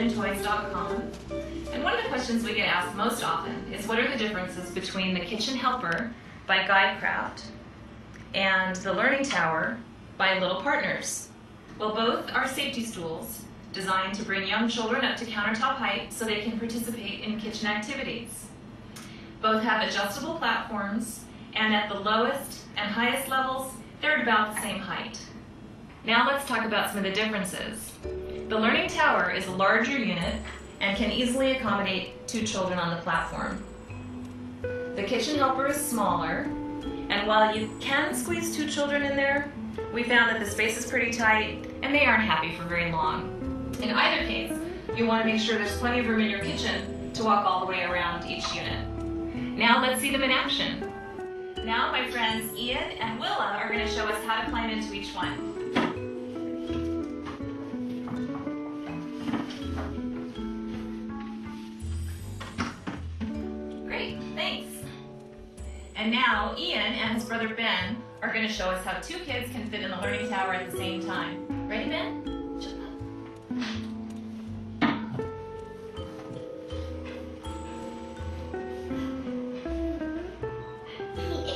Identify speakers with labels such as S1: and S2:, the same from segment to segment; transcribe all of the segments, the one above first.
S1: HeirloomWoodenToys.com. And one of the questions we get asked most often is what are the differences between the Kitchen Helper by Guidecraft and the Learning Tower by Little Partners? Well, both are safety stools designed to bring young children up to countertop height so they can participate in kitchen activities. Both have adjustable platforms, and at the lowest and highest levels, they're about the same height. Now let's talk about some of the differences. The Learning Tower is a larger unit and can easily accommodate two children on the platform. The Kitchen Helper is smaller, and while you can squeeze two children in there, we found that the space is pretty tight and they aren't happy for very long. In either case, you want to make sure there's plenty of room in your kitchen to walk all the way around each unit. Now let's see them in action. Now my friends Ian and Willa are going to show us how to climb into each one. And now Ian and his brother Ben are going to show us how two kids can fit in the learning tower at the same time. Ready, Ben?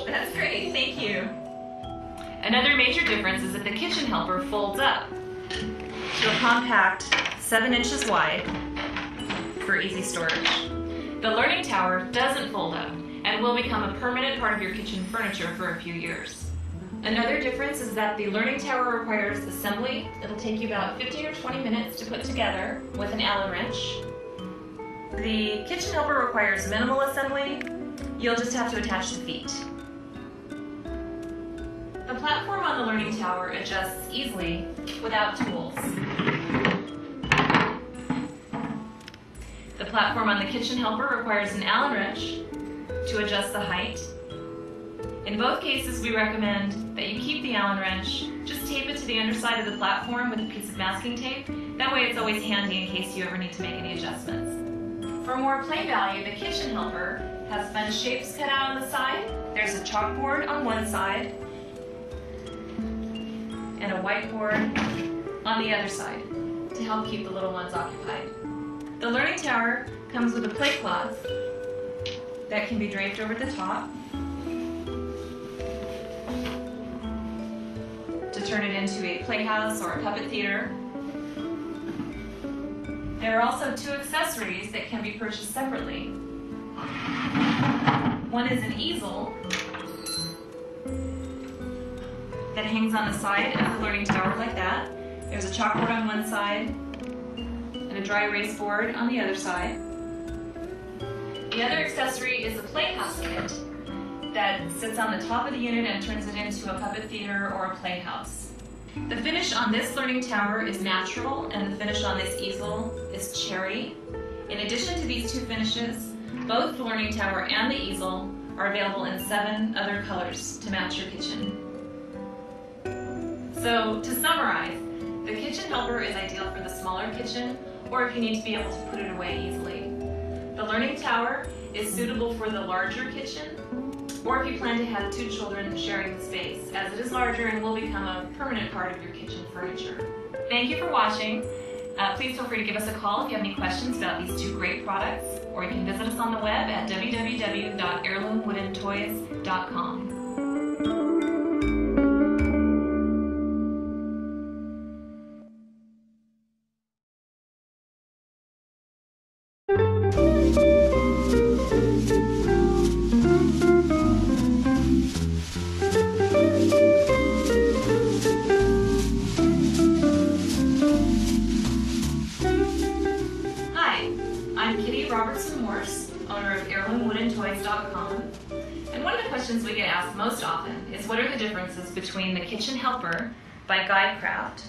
S1: That's great, thank you. Another major difference is that the kitchen helper folds up to a compact 7 inches wide for easy storage. The learning tower doesn't fold up and will become a permanent part of your kitchen furniture for a few years. Another difference is that the learning tower requires assembly. It'll take you about 15 or 20 minutes to put together with an Allen wrench. The kitchen helper requires minimal assembly. You'll just have to attach the feet. The platform on the learning tower adjusts easily without tools. The platform on the kitchen helper requires an Allen wrench to adjust the height. In both cases, we recommend that you keep the Allen wrench, just tape it to the underside of the platform with a piece of masking tape. That way it's always handy in case you ever need to make any adjustments. For more play value, the kitchen helper has fun shapes cut out on the side. There's a chalkboard on one side and a whiteboard on the other side to help keep the little ones occupied. The learning tower comes with a play cloth that can be draped over the top to turn it into a playhouse or a puppet theater. There are also two accessories that can be purchased separately. One is an easel that hangs on the side of the learning tower like that. There's a chalkboard on one side and a dry erase board on the other side. The other accessory is a playhouse kit that sits on the top of the unit and turns it into a puppet theater or a playhouse. The finish on this learning tower is natural and the finish on this easel is cherry. In addition to these two finishes, both the learning tower and the easel are available in seven other colors to match your kitchen. So to summarize, the kitchen helper is ideal for the smaller kitchen or if you need to be able to put it away easily. The learning tower is suitable for the larger kitchen or if you plan to have two children sharing the space, as it is larger and will become a permanent part of your kitchen furniture. Thank you for watching. Uh, please feel free to give us a call if you have any questions about these two great products, or you can visit us on the web at www.heirloomwoodentoys.com. I'm Kitty Robertson Morse, owner of HeirloomWoodenToys.com. And one of the questions we get asked most often is what are the differences between the Kitchen Helper by Guidecraft